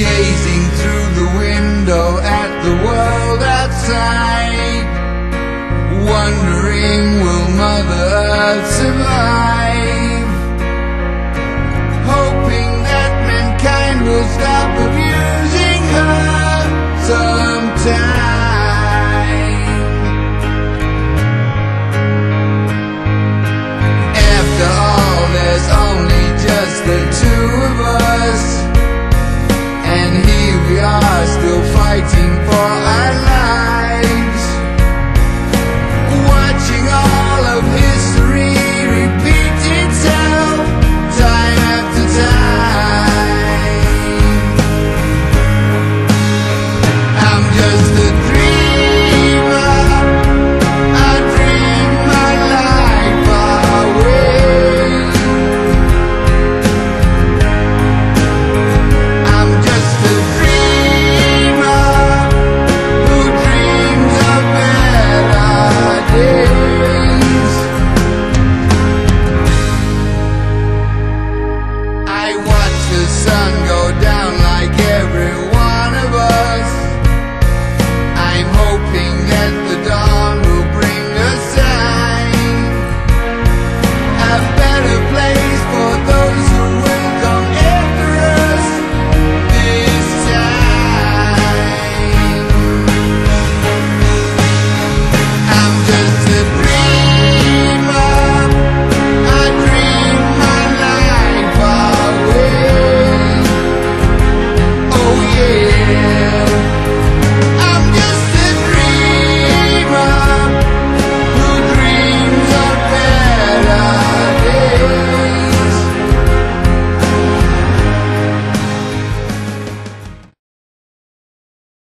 Gazing through the window at the world outside Wondering will mother